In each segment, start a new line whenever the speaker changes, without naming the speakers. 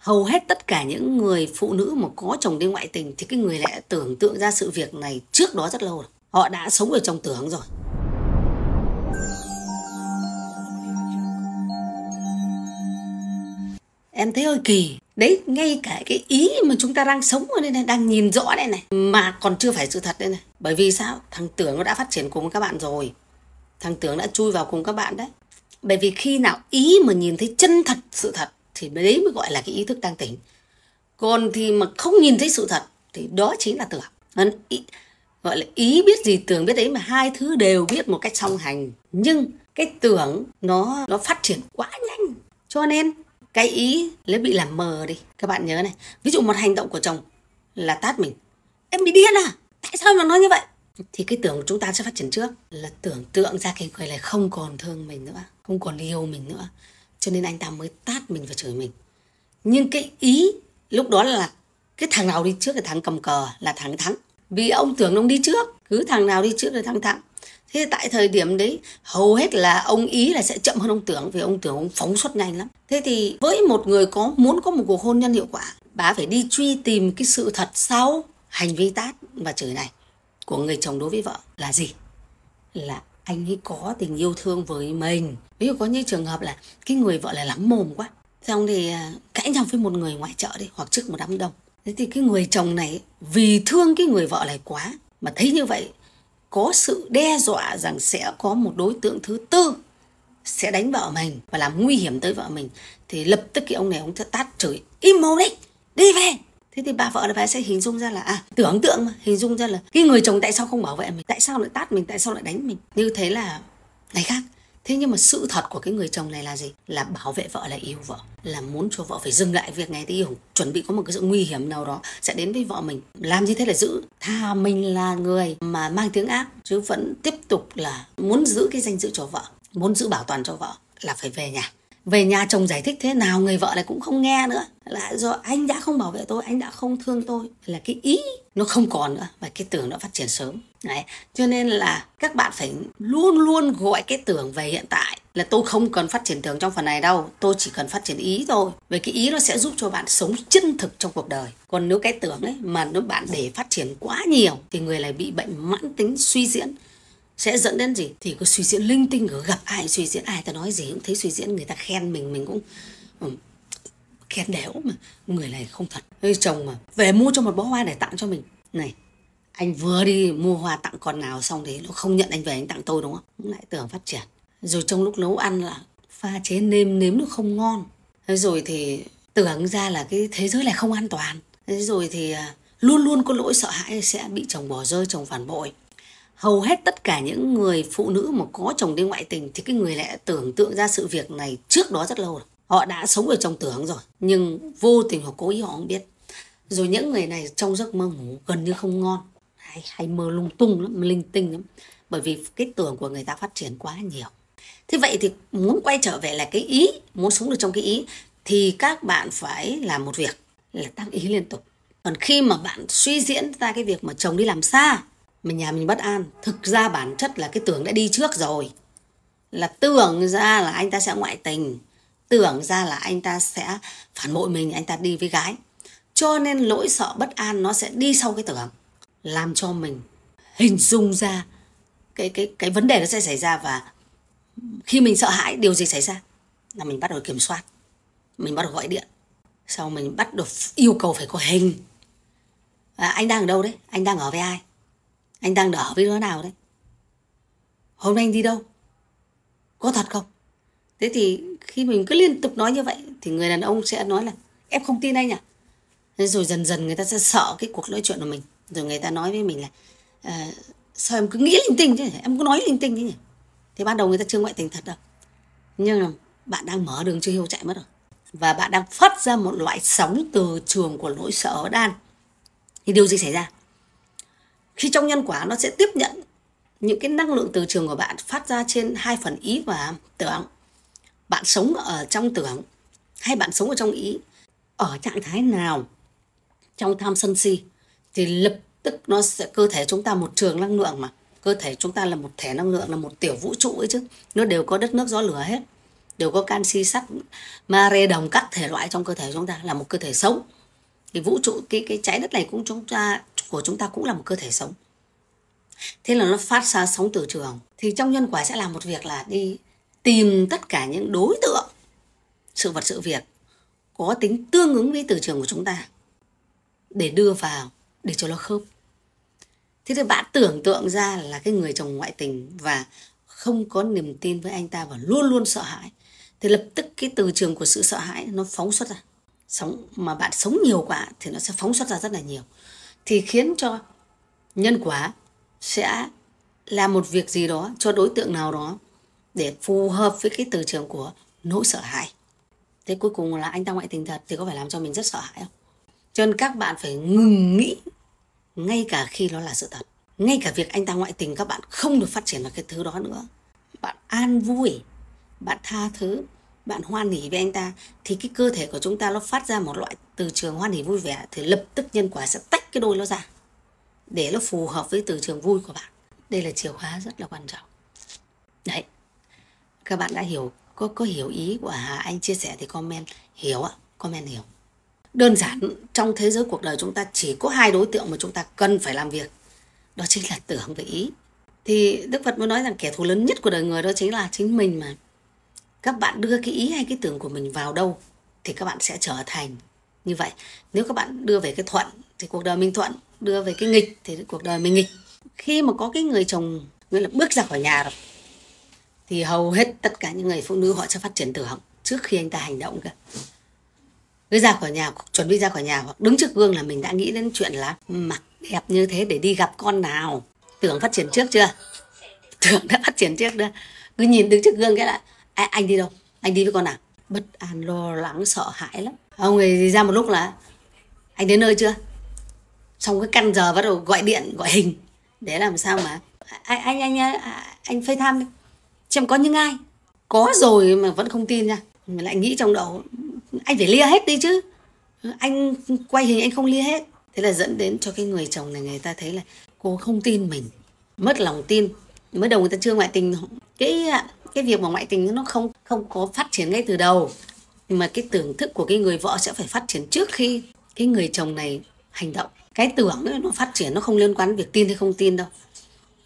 hầu hết tất cả những người phụ nữ mà có chồng đi ngoại tình thì cái người lại tưởng tượng ra sự việc này trước đó rất lâu rồi. Họ đã sống ở trong tưởng rồi. Em thấy hơi kỳ. Đấy, ngay cả cái ý mà chúng ta đang sống ở đây này, đang nhìn rõ đây này, mà còn chưa phải sự thật đây này. Bởi vì sao? Thằng tưởng nó đã phát triển cùng các bạn rồi. Thằng tưởng đã chui vào cùng các bạn đấy. Bởi vì khi nào ý mà nhìn thấy chân thật, sự thật thì đấy mới gọi là cái ý thức đang tỉnh. Còn thì mà không nhìn thấy sự thật thì đó chính là tưởng vâng, ý, gọi là ý biết gì tưởng biết đấy mà hai thứ đều biết một cách song hành. Nhưng cái tưởng nó nó phát triển quá nhanh. Cho nên cái ý nó bị làm mờ đi. Các bạn nhớ này ví dụ một hành động của chồng là tát mình. Em bị điên à? Tại sao mà nói như vậy? Thì cái tưởng của chúng ta sẽ phát triển trước. Là tưởng tượng ra cái người này không còn thương mình nữa không còn yêu mình nữa cho nên anh ta mới tát mình và chửi mình. Nhưng cái ý lúc đó là cái thằng nào đi trước cái thằng cầm cờ là thằng thắng. Vì ông tưởng ông đi trước, cứ thằng nào đi trước là thằng thắng. Thế tại thời điểm đấy, hầu hết là ông ý là sẽ chậm hơn ông tưởng, vì ông tưởng ông phóng xuất nhanh lắm. Thế thì với một người có, muốn có một cuộc hôn nhân hiệu quả, bà phải đi truy tìm cái sự thật sau hành vi tát và chửi này của người chồng đối với vợ là gì? Là anh ấy có tình yêu thương với mình. Ví dụ có những trường hợp là cái người vợ là lắm mồm quá, xong thì à, cãi nhau với một người ngoài chợ đi, hoặc trước một đám đông. Thế thì cái người chồng này, vì thương cái người vợ này quá, mà thấy như vậy, có sự đe dọa rằng sẽ có một đối tượng thứ tư sẽ đánh vợ mình và làm nguy hiểm tới vợ mình, thì lập tức cái ông này ông sẽ tát chửi, im mồm đi đi về! Thế thì bà vợ là bà sẽ hình dung ra là à tưởng tượng mà, hình dung ra là cái người chồng tại sao không bảo vệ mình, tại sao lại tát mình, tại sao lại đánh mình. Như thế là này khác. Thế nhưng mà sự thật của cái người chồng này là gì? Là bảo vệ vợ là yêu vợ, là muốn cho vợ phải dừng lại việc này. Thì yêu chuẩn bị có một cái sự nguy hiểm nào đó sẽ đến với vợ mình. Làm như thế là giữ? Thà mình là người mà mang tiếng ác, chứ vẫn tiếp tục là muốn giữ cái danh dự cho vợ, muốn giữ bảo toàn cho vợ là phải về nhà về nhà chồng giải thích thế nào, người vợ này cũng không nghe nữa. Là do anh đã không bảo vệ tôi, anh đã không thương tôi. Là cái ý nó không còn nữa và cái tưởng nó phát triển sớm. Đấy. cho nên là các bạn phải luôn luôn gọi cái tưởng về hiện tại. Là tôi không cần phát triển tưởng trong phần này đâu, tôi chỉ cần phát triển ý thôi. Về cái ý nó sẽ giúp cho bạn sống chân thực trong cuộc đời. Còn nếu cái tưởng ấy mà nếu bạn để phát triển quá nhiều thì người lại bị bệnh mãn tính suy diễn sẽ dẫn đến gì? Thì có suy diễn linh tinh gặp ai suy diễn ai ta nói gì cũng thấy suy diễn người ta khen mình mình cũng khen đéo mà. Người này không thật. Ê, chồng mà về mua cho một bó hoa để tặng cho mình. Này anh vừa đi mua hoa tặng con nào xong thì nó không nhận anh về anh tặng tôi đúng không? Lại tưởng phát triển. Rồi trong lúc nấu ăn là pha chế nêm nếm nó không ngon. Thế rồi thì tưởng ra là cái thế giới này không an toàn. Thế rồi thì à, luôn luôn có lỗi sợ hãi sẽ bị chồng bỏ rơi chồng phản bội hầu hết tất cả những người phụ nữ mà có chồng đi ngoại tình thì cái người lại tưởng tượng ra sự việc này trước đó rất lâu rồi. Họ đã sống ở trong tưởng rồi nhưng vô tình hoặc cố ý họ không biết. Rồi những người này trong giấc mơ ngủ gần như không ngon hay, hay mơ lung tung lắm linh tinh lắm bởi vì cái tưởng của người ta phát triển quá nhiều. Thế vậy thì muốn quay trở về là cái ý muốn sống được trong cái ý thì các bạn phải làm một việc là tăng ý liên tục. Còn khi mà bạn suy diễn ra cái việc mà chồng đi làm xa mà nhà mình bất an. Thực ra bản chất là cái tưởng đã đi trước rồi. Là tưởng ra là anh ta sẽ ngoại tình. Tưởng ra là anh ta sẽ phản bội mình anh ta đi với gái. Cho nên lỗi sợ bất an nó sẽ đi sau cái tưởng. Làm cho mình hình dung ra cái cái cái vấn đề nó sẽ xảy ra và khi mình sợ hãi điều gì xảy ra? Là mình bắt đầu kiểm soát. Mình bắt đầu gọi điện. Sau mình bắt đầu yêu cầu phải có hình. À, anh đang ở đâu đấy? Anh đang ở với ai? Anh đang đỡ với đứa nào đấy? Hôm nay anh đi đâu? Có thật không? Thế thì khi mình cứ liên tục nói như vậy thì người đàn ông sẽ nói là em không tin anh à? Thế rồi dần dần người ta sẽ sợ cái cuộc nói chuyện của mình. Rồi người ta nói với mình là à, sao em cứ nghĩ linh tinh chứ em cứ nói linh tinh thế nhỉ? Thế ban đầu người ta chưa ngoại tình thật đâu. Nhưng mà bạn đang mở đường cho hiu chạy mất rồi. Và bạn đang phát ra một loại sóng từ trường của nỗi sợ đan thì điều gì xảy ra? Khi trong nhân quả nó sẽ tiếp nhận những cái năng lượng từ trường của bạn phát ra trên hai phần ý và tưởng. Bạn sống ở trong tưởng hay bạn sống ở trong ý, ở trạng thái nào trong tham sân si thì lập tức nó sẽ, cơ thể chúng ta một trường năng lượng mà. Cơ thể chúng ta là một thể năng lượng, là một tiểu vũ trụ ấy chứ. Nó đều có đất nước gió lửa hết. Đều có canxi, sắt, mare, đồng, các thể loại trong cơ thể chúng ta là một cơ thể sống. Thì vũ trụ, cái cái trái đất này cũng chúng ta của chúng ta cũng là một cơ thể sống. Thế là nó phát ra sóng từ trường. Thì trong nhân quả sẽ làm một việc là đi tìm tất cả những đối tượng, sự vật, sự việc có tính tương ứng với từ trường của chúng ta để đưa vào, để cho nó khớp. Thế thì bạn tưởng tượng ra là cái người chồng ngoại tình và không có niềm tin với anh ta và luôn luôn sợ hãi. Thì lập tức cái từ trường của sự sợ hãi nó phóng xuất ra. Sống mà bạn sống nhiều quá thì nó sẽ phóng xuất ra rất là nhiều thì khiến cho nhân quả sẽ làm một việc gì đó cho đối tượng nào đó để phù hợp với cái từ trường của nỗi sợ hãi. Thế cuối cùng là anh ta ngoại tình thật thì có phải làm cho mình rất sợ hãi không? Cho nên các bạn phải ngừng nghĩ ngay cả khi nó là sự thật. Ngay cả việc anh ta ngoại tình các bạn không được phát triển vào cái thứ đó nữa. Bạn an vui, bạn tha thứ bạn hoan hỉ với anh ta, thì cái cơ thể của chúng ta nó phát ra một loại từ trường hoan hỉ vui vẻ, thì lập tức nhân quả sẽ tách cái đôi nó ra, để nó phù hợp với từ trường vui của bạn. Đây là chìa khóa rất là quan trọng. Đấy, các bạn đã hiểu, có có hiểu ý của Hà Anh chia sẻ thì comment. Hiểu ạ, comment hiểu. Đơn giản, trong thế giới cuộc đời chúng ta chỉ có hai đối tượng mà chúng ta cần phải làm việc. Đó chính là tưởng và ý. Thì Đức Phật mới nói rằng kẻ thù lớn nhất của đời người đó chính là chính mình mà các bạn đưa cái ý hay cái tưởng của mình vào đâu thì các bạn sẽ trở thành như vậy. Nếu các bạn đưa về cái thuận thì cuộc đời mình thuận, đưa về cái nghịch thì cuộc đời mình nghịch. Khi mà có cái người chồng, nghĩa là bước ra khỏi nhà rồi, thì hầu hết tất cả những người phụ nữ họ sẽ phát triển tưởng trước khi anh ta hành động cơ. Cứ ra khỏi nhà, chuẩn bị ra khỏi nhà hoặc đứng trước gương là mình đã nghĩ đến chuyện là mặc đẹp như thế để đi gặp con nào. Tưởng phát triển trước chưa? Tưởng đã phát triển trước đó. Cứ nhìn đứng trước gương cái là à, anh đi đâu? Anh đi với con nào bất an lo lắng sợ hãi lắm. Ông ấy ra một lúc là anh đến nơi chưa? Xong cái căn giờ bắt đầu gọi điện gọi hình để làm sao mà anh anh anh anh, anh tham đi. Xem có những ai. Có rồi mà vẫn không tin nha. Mình lại nghĩ trong đầu anh phải lia hết đi chứ. Anh quay hình anh không lia hết. Thế là dẫn đến cho cái người chồng này người ta thấy là cô không tin mình mất lòng tin. Mới đầu người ta chưa ngoại tình cái cái việc mà ngoại tình nó không không có phát triển ngay từ đầu. Nhưng mà cái tưởng thức của cái người vợ sẽ phải phát triển trước khi cái người chồng này hành động. Cái tưởng nó phát triển, nó không liên quan đến việc tin hay không tin đâu.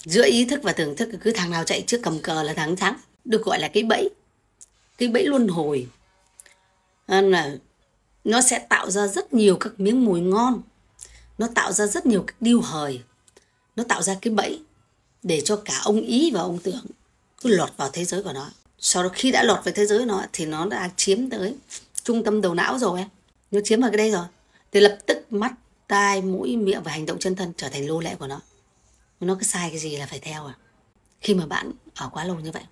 Giữa ý thức và tưởng thức cứ thằng nào chạy trước cầm cờ là thắng thắng. Được gọi là cái bẫy. Cái bẫy luân hồi. Nên là nó sẽ tạo ra rất nhiều các miếng mùi ngon. Nó tạo ra rất nhiều các điêu hời. Nó tạo ra cái bẫy để cho cả ông ý và ông tưởng cứ lọt vào thế giới của nó. Sau đó khi đã lọt vào thế giới nó thì nó đã chiếm tới trung tâm đầu não rồi em. Nó chiếm vào cái đây rồi. Thì lập tức mắt, tai, mũi, miệng và hành động chân thân trở thành lô lệ của nó. Nó cứ sai cái gì là phải theo à? Khi mà bạn ở quá lâu như vậy.